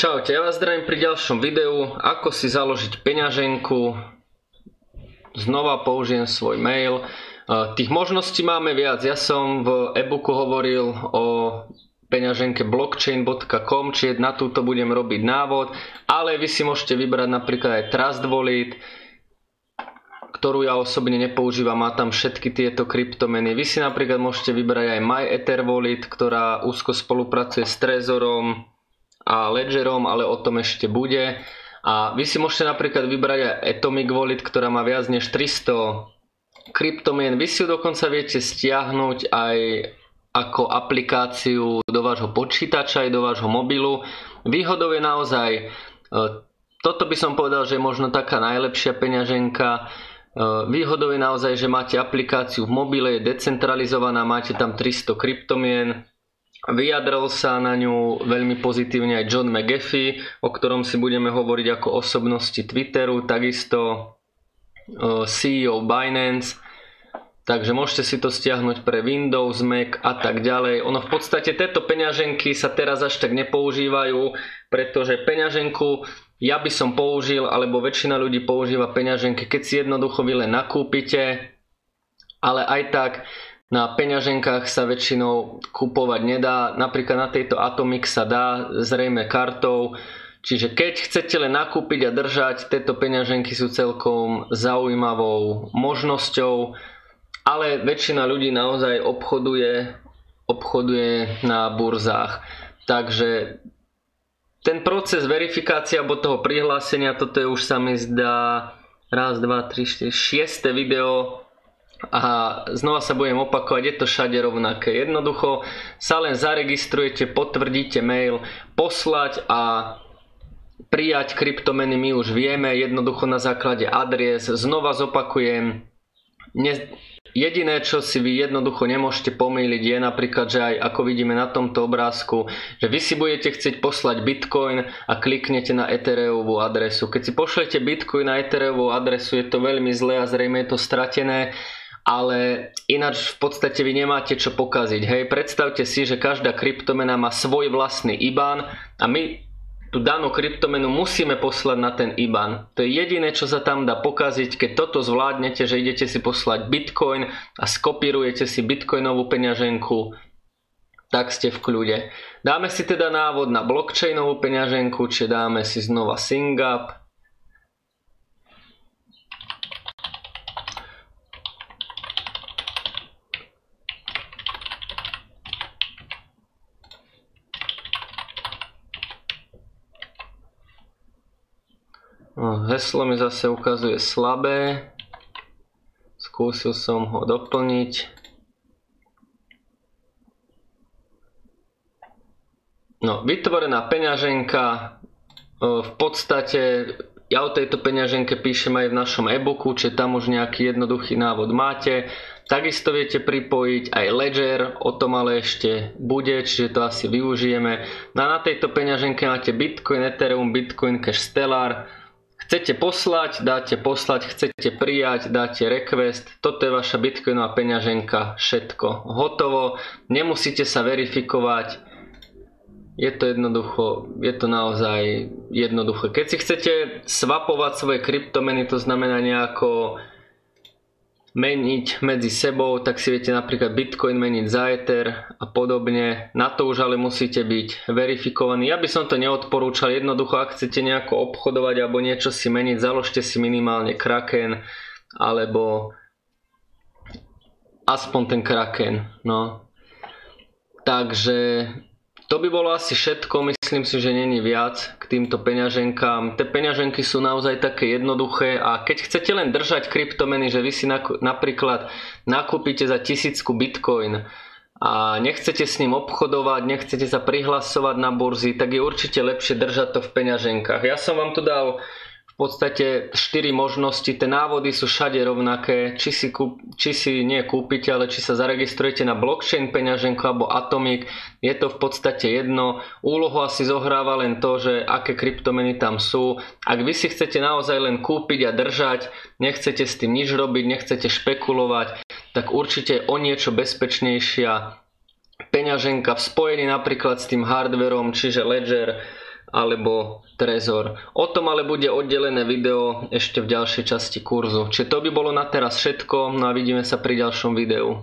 Čaute, ja vás zdravím pri ďalšom videu, ako si založiť peňaženku. Znova použijem svoj mail. Tých možností máme viac. Ja som v e-booku hovoril o peňaženke blockchain.com, či na túto budem robiť návod, ale vy si môžete vybrať napríklad aj Trust Wallet, ktorú ja osobne nepoužívam, má tam všetky tieto kryptomeny. Vy si napríklad môžete vybrať aj MyEther ktorá úzko spolupracuje s Trezorom, a Ledgerom, ale o tom ešte bude. A vy si môžete napríklad vybrať aj Atomic Wallet, ktorá má viac než 300 kryptomien. Vy si ju dokonca viete stiahnuť aj ako aplikáciu do vášho počítača aj do vášho mobilu. Výhodou je naozaj, e, toto by som povedal, že je možno taká najlepšia peňaženka. E, výhodou je naozaj, že máte aplikáciu v mobile, je decentralizovaná, máte tam 300 kryptomien, Vyjadril sa na ňu veľmi pozitívne aj John McAfee, o ktorom si budeme hovoriť ako osobnosti Twitteru, takisto CEO Binance, takže môžete si to stiahnuť pre Windows, Mac a tak ďalej. Ono v podstate tieto peňaženky sa teraz až tak nepoužívajú, pretože peňaženku ja by som použil, alebo väčšina ľudí používa peňaženky, keď si jednoducho vy len nakúpite, ale aj tak na peňaženkách sa väčšinou kupovať nedá, napríklad na tejto Atomic sa dá zrejme kartou, čiže keď chcete len nakúpiť a držať, tieto peňaženky sú celkom zaujímavou možnosťou, ale väčšina ľudí naozaj obchoduje, obchoduje na burzách. Takže ten proces verifikácie alebo toho prihlásenia, toto je už sa mi zdá raz, dva, tri, šieste video a znova sa budem opakovať, je to všade rovnaké. Jednoducho sa len zaregistrujete, potvrdíte mail, poslať a prijať kryptomeny my už vieme, jednoducho na základe adries. Znova zopakujem, ne, jediné čo si vy jednoducho nemôžete pomýliť je napríklad, že aj ako vidíme na tomto obrázku, že vy si budete chcieť poslať bitcoin a kliknete na Ethereovú adresu. Keď si pošlete bitcoin na Ethereovú adresu je to veľmi zlé a zrejme je to stratené ale ináč v podstate vy nemáte čo pokaziť. Hej, predstavte si, že každá kryptomena má svoj vlastný IBAN a my tú danú kryptomenu musíme poslať na ten IBAN. To je jediné, čo sa tam dá pokaziť, keď toto zvládnete, že idete si poslať Bitcoin a skopírujete si Bitcoinovú peňaženku, tak ste v kľude. Dáme si teda návod na blockchainovú peňaženku, či dáme si znova Singap, No, heslo mi zase ukazuje slabé. Skúsil som ho doplniť. No, vytvorená peňaženka. V podstate ja o tejto peňaženke píšem aj v našom e-booku, čiže tam už nejaký jednoduchý návod máte. Takisto viete pripojiť aj Ledger, o tom ale ešte bude, čiže to asi využijeme. No a na tejto peňaženke máte Bitcoin, Ethereum, Bitcoin Cash, Stellar, Chcete poslať, dáte poslať, chcete prijať, dáte request. Toto je vaša bitcoinová peňaženka, všetko hotovo. Nemusíte sa verifikovať. Je to jednoducho, je to naozaj jednoduché. Keď si chcete swapovať svoje kryptomeny, to znamená nejako meniť medzi sebou, tak si viete napríklad Bitcoin meniť za Ether a podobne. Na to už ale musíte byť verifikovaní. Ja by som to neodporúčal, jednoducho ak chcete nejako obchodovať alebo niečo si meniť, založte si minimálne Kraken alebo aspoň ten Kraken. No. Takže to by bolo asi všetko, myslím si, že není viac k týmto peňaženkám. Tie peňaženky sú naozaj také jednoduché a keď chcete len držať kryptomeny, že vy si napríklad nakúpite za tisícku bitcoin a nechcete s ním obchodovať, nechcete sa prihlasovať na burzy, tak je určite lepšie držať to v peňaženkách. Ja som vám tu dal podstate 4 možnosti, tie návody sú všade rovnaké, či si, kúp, či si nie kúpite, ale či sa zaregistrujete na blockchain peňaženku alebo Atomic, je to v podstate jedno. Úlohu asi zohráva len to, že aké kryptomeny tam sú. Ak vy si chcete naozaj len kúpiť a držať, nechcete s tým nič robiť, nechcete špekulovať, tak určite o niečo bezpečnejšia peňaženka v spojení napríklad s tým hardverom, čiže Ledger, alebo Trezor. O tom ale bude oddelené video ešte v ďalšej časti kurzu. Čiže to by bolo na teraz všetko, no a vidíme sa pri ďalšom videu.